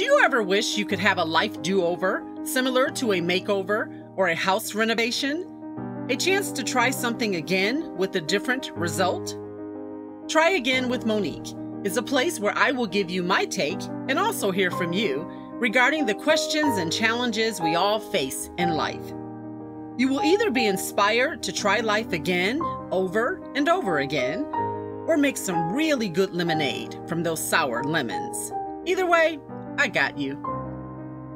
Do you ever wish you could have a life do over, similar to a makeover or a house renovation? A chance to try something again with a different result? Try Again with Monique is a place where I will give you my take and also hear from you regarding the questions and challenges we all face in life. You will either be inspired to try life again, over and over again, or make some really good lemonade from those sour lemons. Either way, I got you.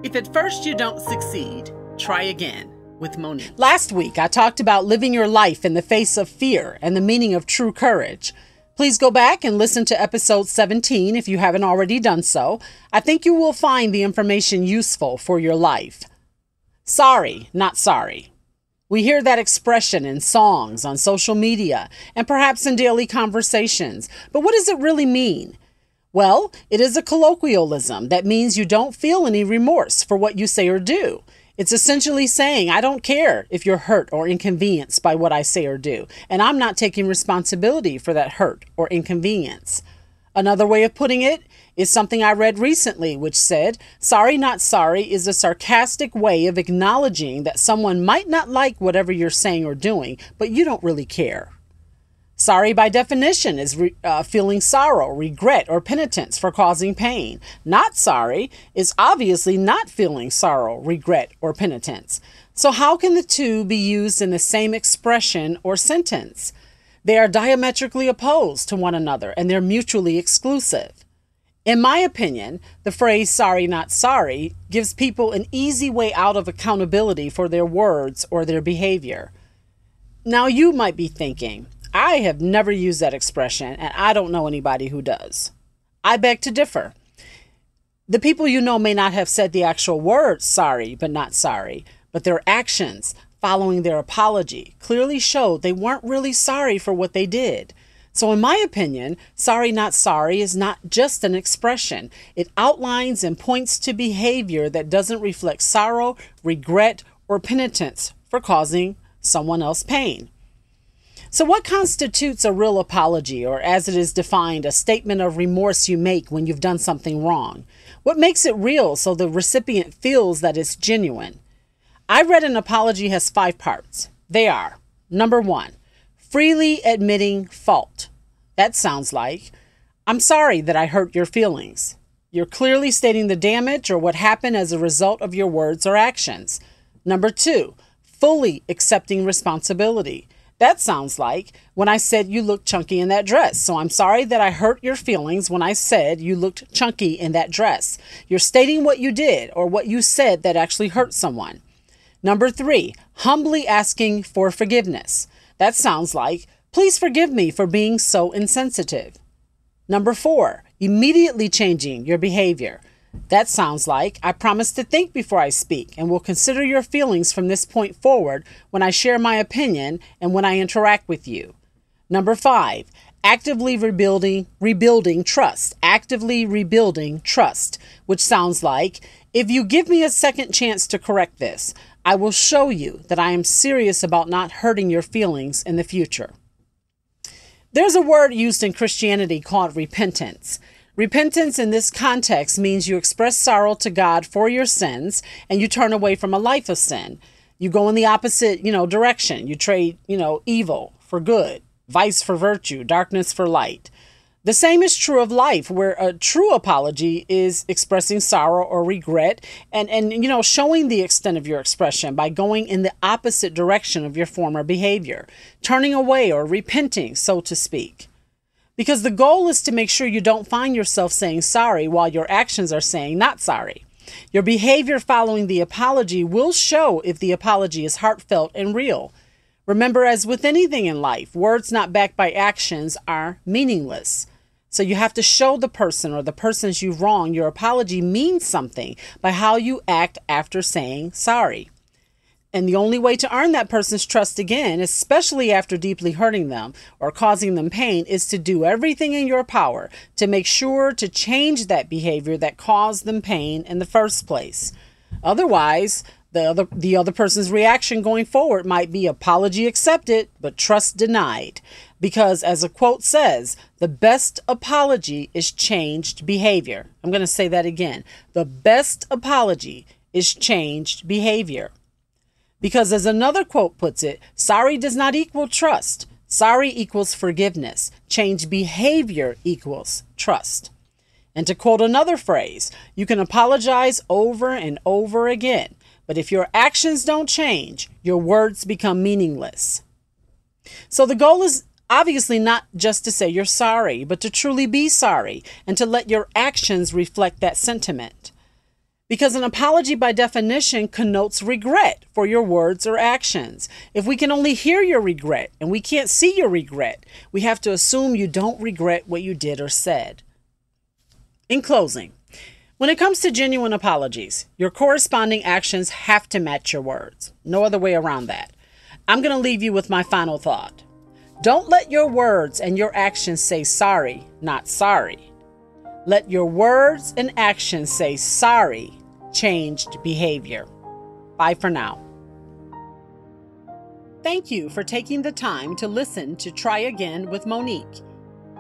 If at first you don't succeed, try again with Monique. Last week, I talked about living your life in the face of fear and the meaning of true courage. Please go back and listen to episode 17 if you haven't already done so. I think you will find the information useful for your life. Sorry, not sorry. We hear that expression in songs, on social media, and perhaps in daily conversations. But what does it really mean? Well, it is a colloquialism that means you don't feel any remorse for what you say or do. It's essentially saying, I don't care if you're hurt or inconvenienced by what I say or do, and I'm not taking responsibility for that hurt or inconvenience. Another way of putting it is something I read recently, which said, Sorry, not sorry is a sarcastic way of acknowledging that someone might not like whatever you're saying or doing, but you don't really care. Sorry, by definition, is re- uh, feeling sorrow, regret, or penitence for causing pain. Not sorry is obviously not feeling sorrow, regret, or penitence. So, how can the two be used in the same expression or sentence? They are diametrically opposed to one another and they're mutually exclusive. In my opinion, the phrase sorry, not sorry gives people an easy way out of accountability for their words or their behavior. Now, you might be thinking, I have never used that expression, and I don't know anybody who does. I beg to differ. The people you know may not have said the actual words sorry, but not sorry, but their actions following their apology clearly showed they weren't really sorry for what they did. So, in my opinion, sorry, not sorry is not just an expression. It outlines and points to behavior that doesn't reflect sorrow, regret, or penitence for causing someone else pain. So, what constitutes a real apology, or as it is defined, a statement of remorse you make when you've done something wrong? What makes it real so the recipient feels that it's genuine? I read an apology has five parts. They are number one, freely admitting fault. That sounds like, I'm sorry that I hurt your feelings. You're clearly stating the damage or what happened as a result of your words or actions. Number two, fully accepting responsibility. That sounds like when I said you looked chunky in that dress. So I'm sorry that I hurt your feelings when I said you looked chunky in that dress. You're stating what you did or what you said that actually hurt someone. Number three, humbly asking for forgiveness. That sounds like, please forgive me for being so insensitive. Number four, immediately changing your behavior. That sounds like I promise to think before I speak and will consider your feelings from this point forward when I share my opinion and when I interact with you. Number 5, actively rebuilding rebuilding trust. Actively rebuilding trust, which sounds like if you give me a second chance to correct this, I will show you that I am serious about not hurting your feelings in the future. There's a word used in Christianity called repentance. Repentance in this context means you express sorrow to God for your sins and you turn away from a life of sin. You go in the opposite, you know, direction. You trade, you know, evil for good, vice for virtue, darkness for light. The same is true of life, where a true apology is expressing sorrow or regret and, and you know, showing the extent of your expression by going in the opposite direction of your former behavior, turning away or repenting, so to speak. Because the goal is to make sure you don't find yourself saying sorry while your actions are saying not sorry. Your behavior following the apology will show if the apology is heartfelt and real. Remember, as with anything in life, words not backed by actions are meaningless. So you have to show the person or the persons you wrong your apology means something by how you act after saying sorry. And the only way to earn that person's trust again, especially after deeply hurting them or causing them pain, is to do everything in your power to make sure to change that behavior that caused them pain in the first place. Otherwise, The other the other person's reaction going forward might be apology accepted, but trust denied. Because as a quote says, the best apology is changed behavior. I'm going to say that again. The best apology is changed behavior. Because as another quote puts it, sorry does not equal trust. Sorry equals forgiveness. Change behavior equals trust. And to quote another phrase, you can apologize over and over again, but if your actions don't change, your words become meaningless. So the goal is obviously not just to say you're sorry, but to truly be sorry and to let your actions reflect that sentiment. Because an apology, by definition, connotes regret for your words or actions. If we can only hear your regret and we can't see your regret, we have to assume you don't regret what you did or said. In closing, when it comes to genuine apologies, your corresponding actions have to match your words. No other way around that. I'm going to leave you with my final thought. Don't let your words and your actions say sorry, not sorry. Let your words and actions say sorry, changed behavior. Bye for now. Thank you for taking the time to listen to Try Again with Monique.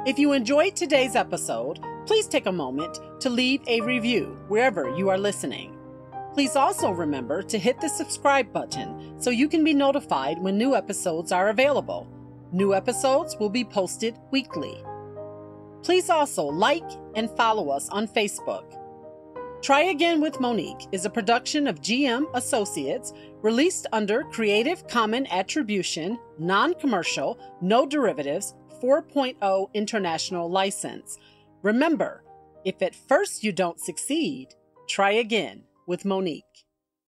If you enjoyed today's episode, please take a moment to leave a review wherever you are listening. Please also remember to hit the subscribe button so you can be notified when new episodes are available. New episodes will be posted weekly. Please also like and follow us on Facebook. Try Again with Monique is a production of GM Associates released under Creative Common Attribution, Non Commercial, No Derivatives 4.0 International License. Remember, if at first you don't succeed, try again with Monique.